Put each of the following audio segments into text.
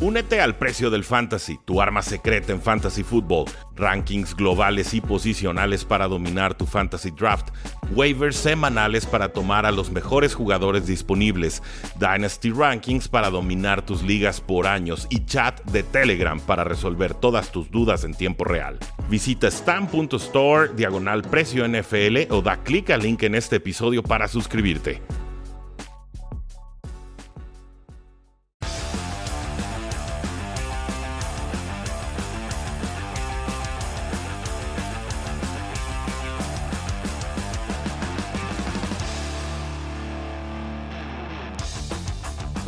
Únete al precio del fantasy, tu arma secreta en fantasy football, rankings globales y posicionales para dominar tu fantasy draft, waivers semanales para tomar a los mejores jugadores disponibles, dynasty rankings para dominar tus ligas por años y chat de Telegram para resolver todas tus dudas en tiempo real. Visita stam.store diagonal precio NFL o da clic al link en este episodio para suscribirte.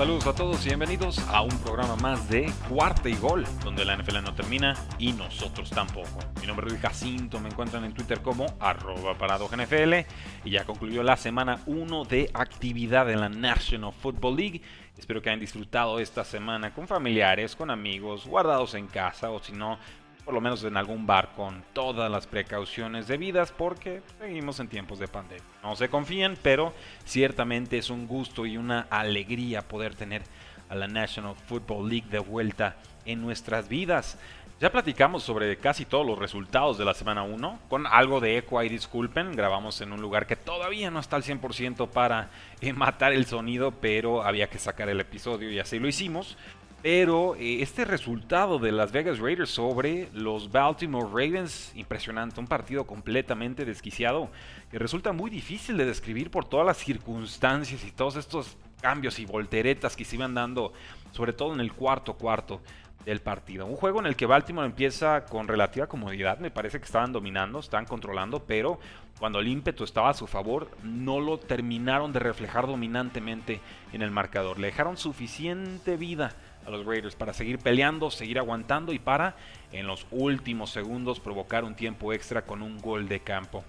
Saludos a todos y bienvenidos a un programa más de Cuarta y Gol, donde la NFL no termina y nosotros tampoco. Mi nombre es Jacinto, me encuentran en Twitter como arroba NFL y ya concluyó la semana 1 de actividad en la National Football League. Espero que hayan disfrutado esta semana con familiares, con amigos, guardados en casa o si no, por lo menos en algún bar con todas las precauciones debidas porque seguimos en tiempos de pandemia. No se confíen, pero ciertamente es un gusto y una alegría poder tener a la National Football League de vuelta en nuestras vidas. Ya platicamos sobre casi todos los resultados de la semana 1, con algo de eco ahí disculpen, grabamos en un lugar que todavía no está al 100% para matar el sonido, pero había que sacar el episodio y así lo hicimos. Pero eh, este resultado de Las Vegas Raiders sobre los Baltimore Ravens, impresionante, un partido completamente desquiciado, que resulta muy difícil de describir por todas las circunstancias y todos estos cambios y volteretas que se iban dando, sobre todo en el cuarto cuarto del partido. Un juego en el que Baltimore empieza con relativa comodidad, me parece que estaban dominando, estaban controlando, pero cuando el ímpetu estaba a su favor, no lo terminaron de reflejar dominantemente en el marcador. Le dejaron suficiente vida a los Raiders para seguir peleando, seguir aguantando y para en los últimos segundos provocar un tiempo extra con un gol de campo.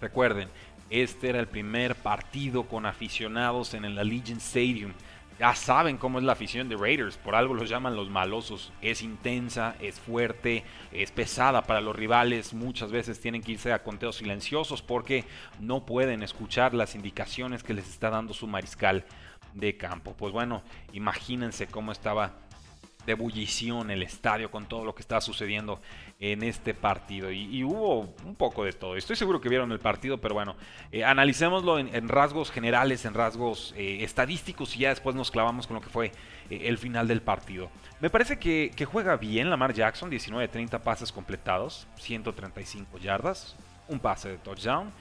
Recuerden, este era el primer partido con aficionados en el Allegiant Stadium. Ya saben cómo es la afición de Raiders, por algo los llaman los malosos. Es intensa, es fuerte, es pesada para los rivales. Muchas veces tienen que irse a conteos silenciosos porque no pueden escuchar las indicaciones que les está dando su mariscal de campo. Pues bueno, imagínense cómo estaba de ebullición el estadio con todo lo que estaba sucediendo en este partido. Y, hubo un poco de todo. Estoy seguro que vieron el partido, pero bueno, eh, analicémoslo en, rasgos generales, en rasgos eh, estadísticos y ya después nos clavamos con lo que fue eh, el final del partido. Me parece que, que juega bien Lamar Jackson, 19-30 pases completados, 135 yardas, un pase de touchdown.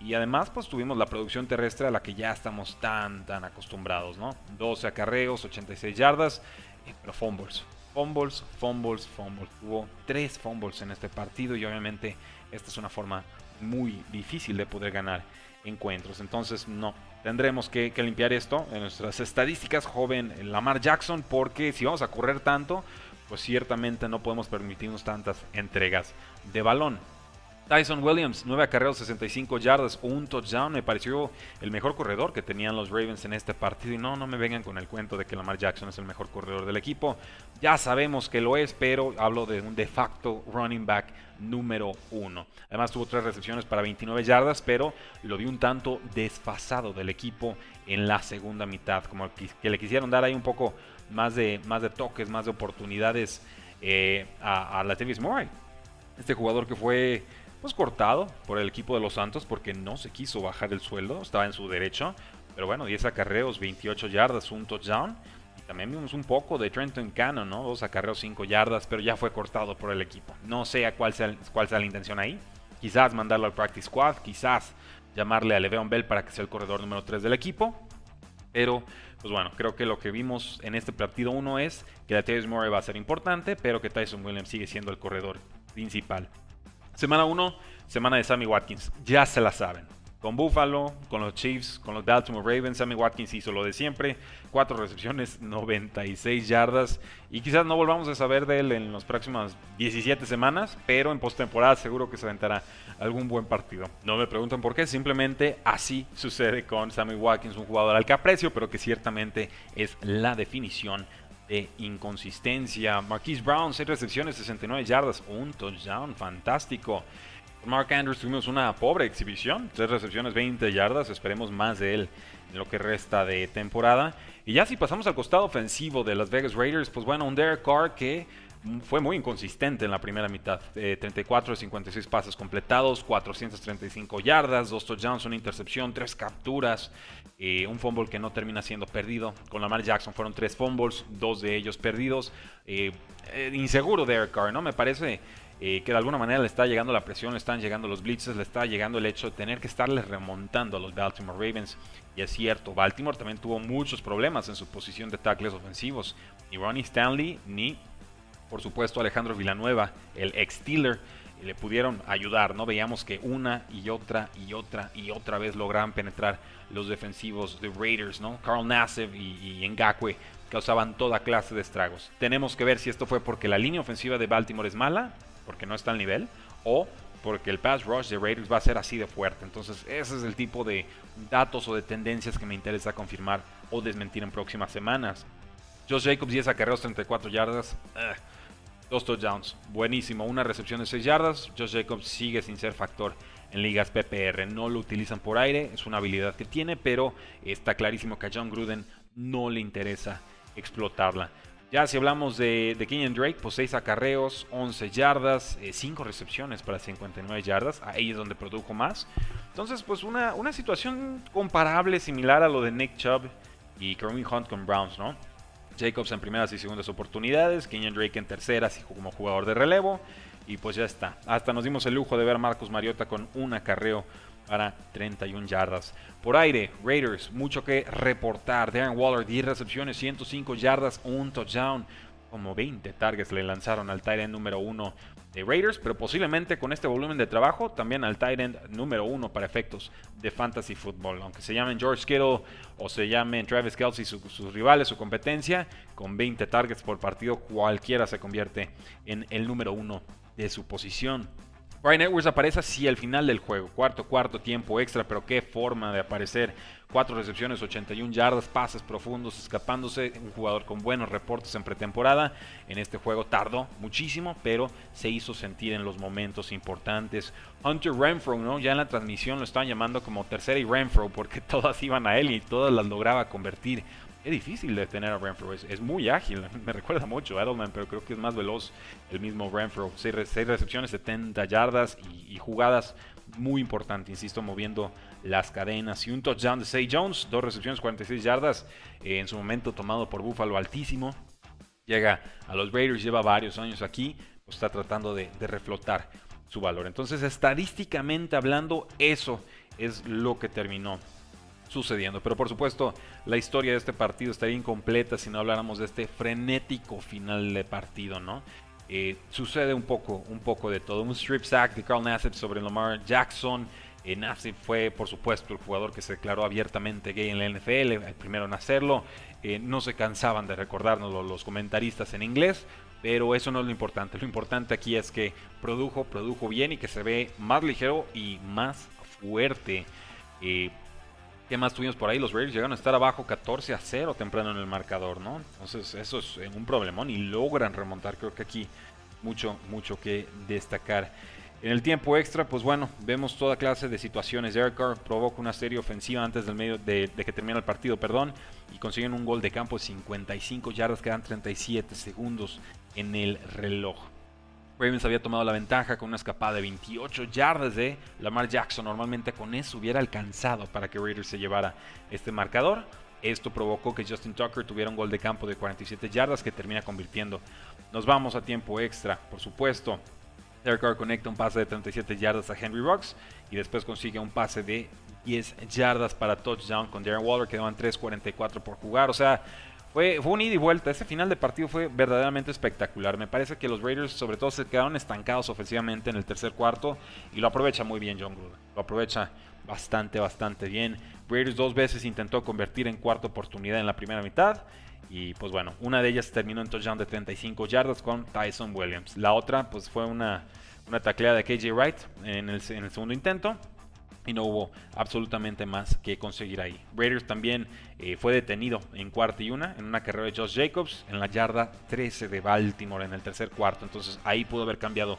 Y además, pues tuvimos la producción terrestre a la que ya estamos tan, tan acostumbrados, ¿no? 12 acarreos, 86 yardas, eh, pero fumbles. Fumbles, fumbles, fumbles. Hubo tres fumbles en este partido y obviamente esta es una forma muy difícil de poder ganar encuentros. Entonces, no, tendremos que, que limpiar esto en nuestras estadísticas, joven Lamar Jackson, porque si vamos a correr tanto, pues ciertamente no podemos permitirnos tantas entregas de balón. Tyson Williams, 9 acarreos, 65 yardas, un touchdown. Me pareció el mejor corredor que tenían los Ravens en este partido. Y no, no me vengan con el cuento de que Lamar Jackson es el mejor corredor del equipo. Ya sabemos que lo es, pero hablo de un de facto running back número uno. Además tuvo tres recepciones para 29 yardas, pero lo dio un tanto desfasado del equipo en la segunda mitad. Como que le quisieron dar ahí un poco más de, más de toques, más de oportunidades eh, a, a Latavius Murray. Este jugador que fue pues cortado por el equipo de los Santos porque no se quiso bajar el sueldo, estaba en su derecho. Pero bueno, 10 acarreos, 28 yardas, un touchdown. Y también vimos un poco de Trenton Cannon, ¿no? Dos acarreos, 5 yardas, pero ya fue cortado por el equipo. No sé a cuál sea, cuál sea la intención ahí. Quizás mandarlo al practice squad, quizás llamarle a Le'Veon Bell para que sea el corredor número 3 del equipo. Pero, pues bueno, creo que lo que vimos en este partido 1 es que la Tavis Murray va a ser importante, pero que Tyson Williams sigue siendo el corredor principal. Semana 1, semana de Sammy Watkins. Ya se la saben. Con Buffalo, con los Chiefs, con los Baltimore Ravens, Sammy Watkins hizo lo de siempre. Cuatro recepciones, 96 yardas. Y quizás no volvamos a saber de él en las próximas 17 semanas, pero en postemporada seguro que se aventará algún buen partido. No me preguntan por qué, simplemente así sucede con Sammy Watkins, un jugador al que aprecio, pero que ciertamente es la definición inconsistencia. Marquise Brown, 6 recepciones, 69 yardas, un touchdown, fantástico. Mark Andrews tuvimos una pobre exhibición, tres recepciones, 20 yardas, esperemos más de él en lo que resta de temporada. Y ya si pasamos al costado ofensivo de las Vegas Raiders, pues bueno, un Derek Carr que fue muy inconsistente en la primera mitad. 34 de 56 pases completados, 435 yardas, dos touchdowns, una intercepción, tres capturas, eh, un fumble que no termina siendo perdido. Con Lamar Jackson fueron tres fumbles, dos de ellos perdidos. Eh, eh, inseguro Derek Carr, ¿no? Me parece que de alguna manera le está llegando la presión, le están llegando los blitzes, le está llegando el hecho de tener que estarle remontando a los Baltimore Ravens. Y es cierto, Baltimore también tuvo muchos problemas en su posición de tackles ofensivos. Ni Ronnie Stanley ni por supuesto Alejandro Villanueva, el ex Steeler, le pudieron ayudar, ¿no? Veíamos que una y otra y otra y otra vez lograban penetrar los defensivos de Raiders, ¿no? Carl Nassib y, y causaban toda clase de estragos. Tenemos que ver si esto fue porque la línea ofensiva de Baltimore es mala, porque no está al nivel, o porque el pass rush de Raiders va a ser así de fuerte. Entonces, ese es el tipo de datos o de tendencias que me interesa confirmar o desmentir en próximas semanas. Josh Jacobs 10 acarreos, 34 yardas. Dos touchdowns, buenísimo. Una recepción de 6 yardas. Josh Jacobs sigue sin ser factor en ligas PPR. No lo utilizan por aire, es una habilidad que tiene, pero está clarísimo que a John Gruden no le interesa explotarla. Ya si hablamos de, de Kenyon Drake, pues 6 acarreos, 11 yardas, 5 eh, recepciones para 59 yardas. Ahí es donde produjo más. Entonces, pues una, una situación comparable, similar a lo de Nick Chubb y Kareem Hunt con Browns, ¿no? Jacobs en primeras y segundas oportunidades, Kenyon Drake en terceras como jugador de relevo. Y pues ya está. Hasta nos dimos el lujo de ver a Marcus Mariota con un acarreo para 31 yardas. Por aire, Raiders, mucho que reportar. Darren Waller, 10 recepciones, 105 yardas, un touchdown. Como 20 targets le lanzaron al end número 1 de Raiders, pero posiblemente con este volumen de trabajo también al tight end número uno para efectos de fantasy football. Aunque se llamen George Kittle o se llamen Travis Kelsey sus rivales, su competencia, con 20 targets por partido, cualquiera se convierte en el número uno de su posición. Brian Edwards aparece así al final del juego, cuarto, cuarto tiempo extra, pero qué forma de aparecer. Cuatro recepciones, 81 yardas, pases profundos, escapándose. Un jugador con buenos reportes en pretemporada. En este juego tardó muchísimo, pero se hizo sentir en los momentos importantes. Hunter Renfro, ¿no? Ya en la transmisión lo estaban llamando como tercera y Renfro, porque todas iban a él y todas las lograba convertir es difícil de tener a Renfro, es, muy ágil, me recuerda mucho a Edelman, pero creo que es más veloz el mismo Renfro. 6 recepciones, 70 yardas y, jugadas muy importantes, insisto, moviendo las cadenas. Y un touchdown de Say Jones, dos recepciones, 46 yardas, eh, en su momento tomado por Buffalo altísimo. Llega a los Raiders, lleva varios años aquí, pues está tratando de reflotar su valor. Entonces, estadísticamente hablando, eso es lo que terminó sucediendo. Pero por supuesto, la historia de este partido estaría incompleta si no habláramos de este frenético final de partido, ¿no? Eh, sucede un poco, un poco de todo. Un strip sack de Carl Nassib sobre Lamar Jackson. Eh, Nassib fue, por supuesto, el jugador que se declaró abiertamente gay en la NFL, el primero en hacerlo. Eh, no se cansaban de recordarnos los comentaristas en inglés, pero eso no es lo importante. Lo importante aquí es que produjo, produjo bien y que se ve más ligero y más fuerte. ¿Qué más tuvimos por ahí? Los Raiders llegaron a estar abajo 14 a 0 temprano en el marcador, ¿no? Entonces eso es un problemón y logran remontar. Creo que aquí mucho, mucho que destacar. En el tiempo extra, pues bueno, vemos toda clase de situaciones. Derek Carr provoca una serie ofensiva antes del medio de, que termine el partido, perdón, y consiguen un gol de campo de 55 yardas, quedan 37 segundos en el reloj. Ravens había tomado la ventaja con una escapada de 28 yardas de Lamar Jackson. Normalmente con eso hubiera alcanzado para que Raiders se llevara este marcador. Esto provocó que Justin Tucker tuviera un gol de campo de 47 yardas que termina convirtiendo. Nos vamos a tiempo extra, por supuesto. Derek Carr conecta un pase de 37 yardas a Henry Rocks y después consigue un pase de 10 yardas para touchdown con Darren Waller. Quedaban 3.44 por jugar. O sea, fue, un ida y vuelta. Ese final de partido fue verdaderamente espectacular. Me parece que los Raiders, sobre todo, se quedaron estancados ofensivamente en el tercer cuarto. Y lo aprovecha muy bien John Gruden. Lo aprovecha bastante, bastante bien. Raiders dos veces intentó convertir en cuarta oportunidad en la primera mitad. Y pues bueno, una de ellas terminó en touchdown de 35 yardas con Tyson Williams. La otra, pues fue una, una tacleada de KJ Wright en el segundo intento y no hubo absolutamente más que conseguir ahí. Raiders también eh, fue detenido en cuarta y una en una carrera de Josh Jacobs en la yarda 13 de Baltimore en el tercer cuarto. Entonces ahí pudo haber cambiado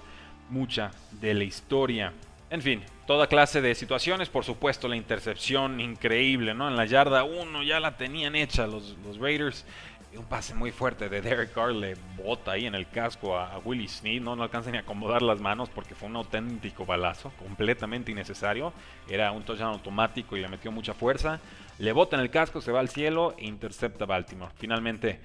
mucha de la historia. En fin, toda clase de situaciones, por supuesto la intercepción increíble, ¿no? En la yarda 1 ya la tenían hecha los, los Raiders. Un pase muy fuerte de Derek Carr le bota ahí en el casco a, Willie Sneed. No, no alcanza ni a acomodar las manos porque fue un auténtico balazo, completamente innecesario. Era un touchdown automático y le metió mucha fuerza. Le bota en el casco, se va al cielo e intercepta Baltimore. Finalmente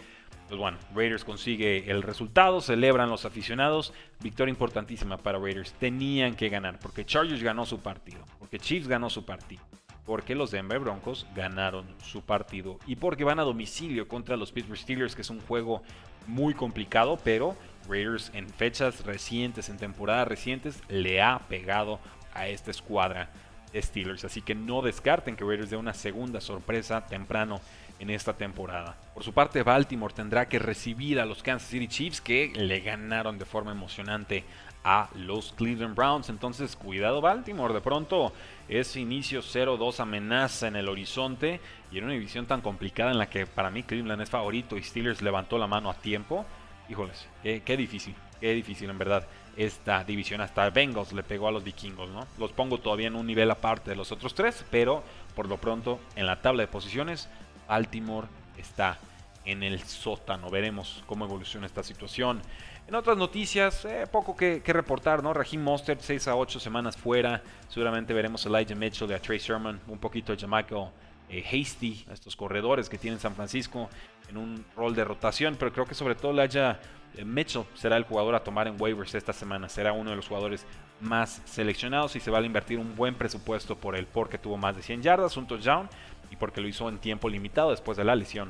pues bueno, Raiders consigue el resultado, celebran los aficionados. Victoria importantísima para Raiders. Tenían que ganar porque Chargers ganó su partido, porque Chiefs ganó su partido, porque los Denver Broncos ganaron su partido y porque van a domicilio contra los Pittsburgh Steelers, que es un juego muy complicado, pero Raiders en fechas recientes, en temporadas recientes, le ha pegado a esta escuadra Steelers. Así que no descarten que Raiders dé una segunda sorpresa temprano en esta temporada. Por su parte, Baltimore tendrá que recibir a los Kansas City Chiefs que le ganaron de forma emocionante a los Cleveland Browns. Entonces, cuidado Baltimore, de pronto ese inicio 0-2 amenaza en el horizonte y en una división tan complicada en la que para mí Cleveland es favorito y Steelers levantó la mano a tiempo. Híjoles, qué, difícil, qué difícil en verdad esta división. Hasta Bengals le pegó a los vikingos, ¿no? Los pongo todavía en un nivel aparte de los otros tres, pero por lo pronto en la tabla de posiciones Baltimore está en el sótano. Veremos cómo evoluciona esta situación. En otras noticias, eh, poco que, reportar, ¿no? Raheem Mostert, 6 a 8 semanas fuera. Seguramente veremos a Elijah Mitchell y a Trey Sherman, un poquito de Jamichael eh, Hasty, estos corredores que tiene San Francisco en un rol de rotación. Pero creo que sobre todo Elijah eh, Mitchell será el jugador a tomar en waivers esta semana. Será uno de los jugadores más seleccionados y se va a invertir un buen presupuesto por el por que tuvo más de 100 yardas, un touchdown y porque lo hizo en tiempo limitado después de la lesión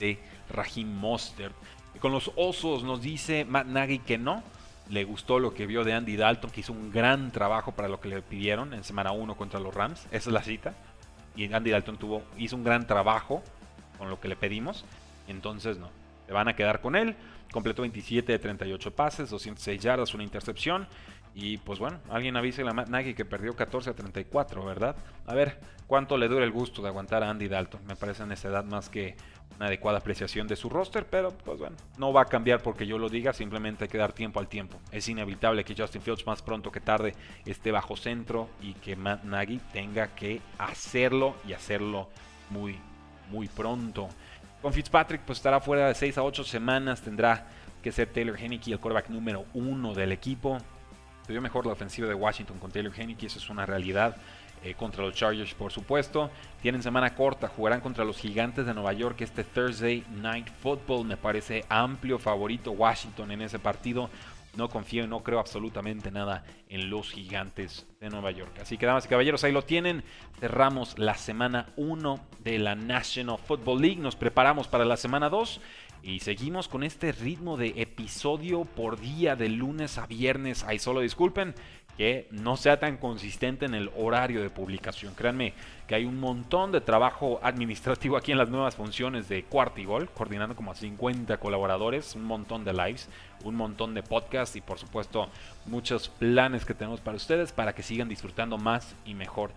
de Raheem Mostert. Con los Osos nos dice Matt Nagy que no, le gustó lo que vio de Andy Dalton, que hizo un gran trabajo para lo que le pidieron en semana 1 contra los Rams. Esa es la cita. Y Andy Dalton tuvo, hizo un gran trabajo con lo que le pedimos. Entonces no, se van a quedar con él. Completó 27 de 38 pases, 206 yardas, una intercepción. Y pues bueno, alguien avise a Nagy que perdió 14 a 34, ¿verdad? A ver, ¿cuánto le dura el gusto de aguantar a Andy Dalton? Me parece en esa edad más que una adecuada apreciación de su roster, pero pues bueno, no va a cambiar porque yo lo diga, simplemente hay que dar tiempo al tiempo. Es inevitable que Justin Fields más pronto que tarde esté bajo centro y que Matt Nagy tenga que hacerlo y hacerlo muy, muy pronto. Con Fitzpatrick pues estará fuera de 6 a 8 semanas, tendrá que ser Taylor Henneke el quarterback número uno del equipo. Se vio mejor la ofensiva de Washington con Taylor Henneke, eso es una realidad. Eh, contra los Chargers, por supuesto. Tienen semana corta, jugarán contra los Gigantes de Nueva York este Thursday Night Football. Me parece amplio favorito Washington en ese partido. No confío y no creo absolutamente nada en los gigantes de Nueva York. Así que, damas y caballeros, ahí lo tienen. Cerramos la semana 1 de la National Football League. Nos preparamos para la semana 2 y seguimos con este ritmo de episodio por día de lunes a viernes. Ahí solo disculpen que no sea tan consistente en el horario de publicación. Créanme que hay un montón de trabajo administrativo aquí en las nuevas funciones de Cuartigol, coordinando como a 50 colaboradores, un montón de lives, un montón de podcasts y por supuesto muchos planes que tenemos para ustedes para que sigan disfrutando más y mejor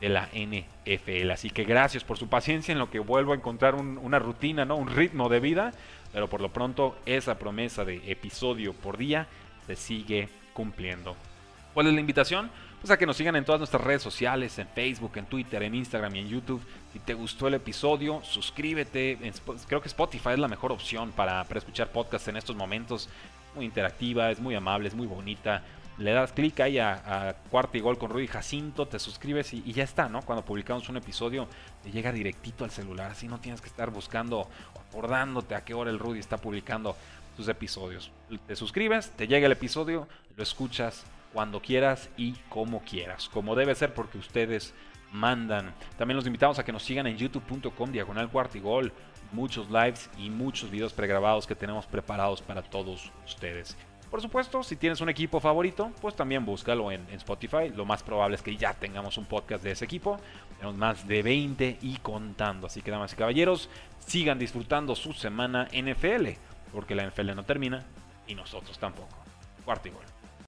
de la NFL. Así que gracias por su paciencia en lo que vuelvo a encontrar una rutina, ¿no? un ritmo de vida, pero por lo pronto esa promesa de episodio por día se sigue cumpliendo. ¿Cuál es la invitación? Pues a que nos sigan en todas nuestras redes sociales, en Facebook, en Twitter, en Instagram y en YouTube. Si te gustó el episodio, suscríbete. Creo que Spotify es la mejor opción para, escuchar podcasts en estos momentos. Muy interactiva, es muy amable, es muy bonita le das clic ahí a, a, Cuarta y Gol con Rudy Jacinto, te suscribes y, ya está, ¿no? Cuando publicamos un episodio, te llega directito al celular, así no tienes que estar buscando o acordándote a qué hora el Rudy está publicando sus episodios. Te suscribes, te llega el episodio, lo escuchas cuando quieras y como quieras, como debe ser porque ustedes mandan. También los invitamos a que nos sigan en youtube.com diagonal cuarta y gol, muchos lives y muchos videos pregrabados que tenemos preparados para todos ustedes. Por supuesto, si tienes un equipo favorito, pues también búscalo en, Spotify. Lo más probable es que ya tengamos un podcast de ese equipo. Tenemos más de 20 y contando. Así que, damas y caballeros, sigan disfrutando su semana NFL, porque la NFL no termina y nosotros tampoco. Cuarto y gol.